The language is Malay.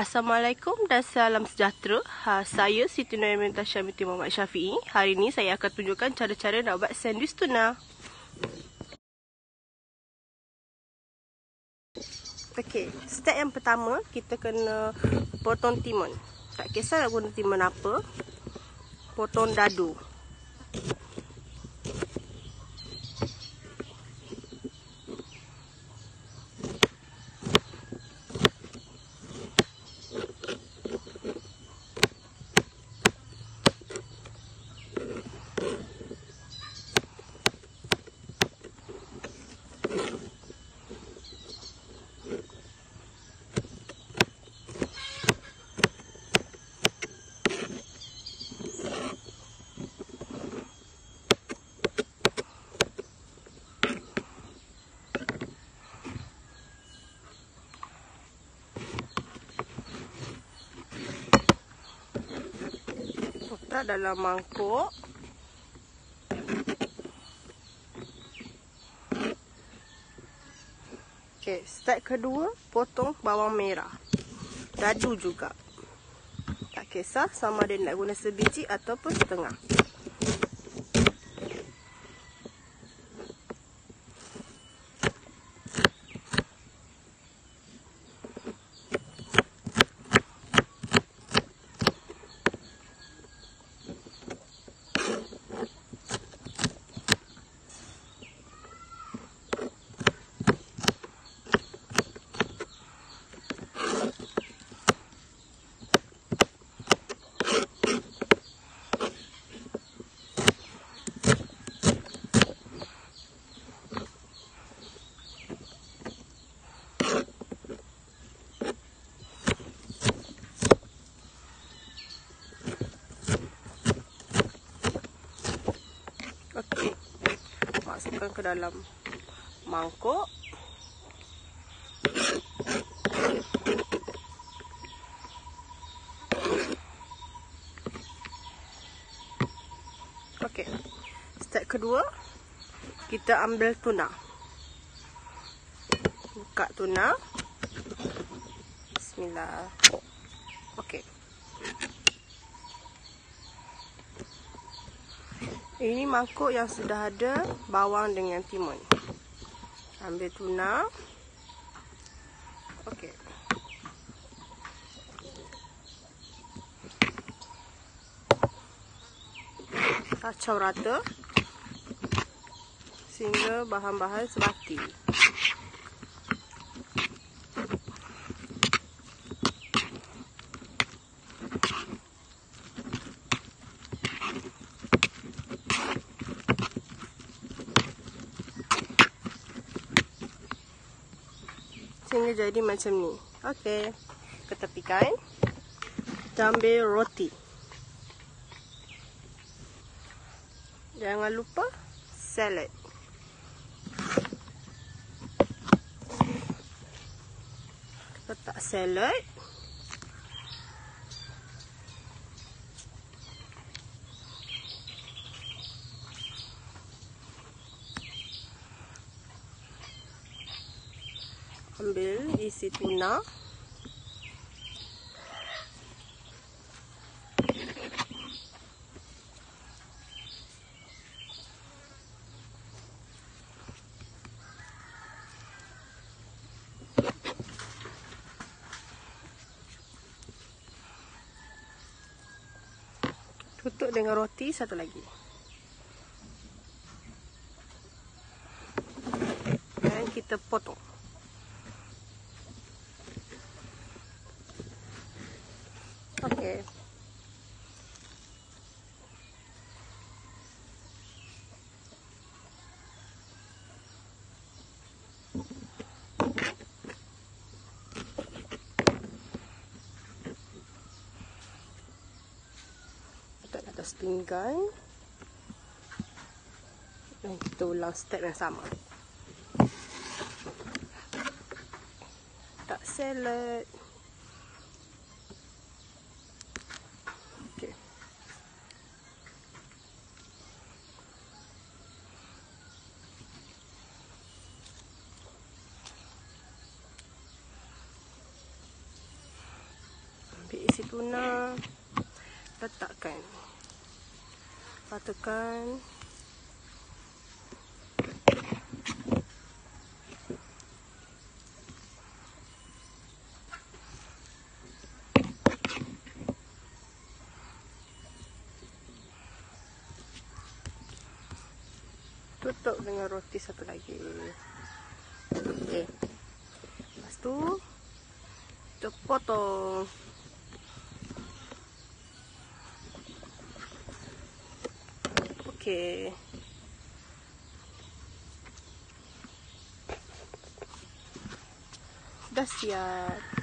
Assalamualaikum dan salam sejahtera. Ha, saya Siti Noemin Tasha binti Muhammad Syafi'i. Hari ini saya akan tunjukkan cara-cara nak buat sandwich tuna. Okey, step yang pertama kita kena potong timun. Tak kisah nak guna timun apa. Potong dadu. Letak dalam mangkuk. Okey, step kedua, potong bawang merah. Dadu juga. Tak kisah sama ada nak guna sebiji ataupun setengah. Masukkan ke dalam mangkuk. Okey. Step kedua, kita ambil tuna. Buka tuna. Bismillah. Okey. Ini mangkuk yang sudah ada bawang dengan timun. Ambil tuna. Okey. Kacau rata. Sehingga bahan-bahan sebati. Sehingga jadi macam ni. Okey. Ketepikan. Kita ambil roti. Jangan lupa salad. Letak salad. Ambil isi tuna. Tutup dengan roti satu lagi. Kita potong Okey. Letak atas pinggan. Dan kita ulang step yang sama. Tak salad. nasi tuna letakkan patutkan tutup dengan roti satu lagi. Okey. Lepas tu kita potong que Gracias.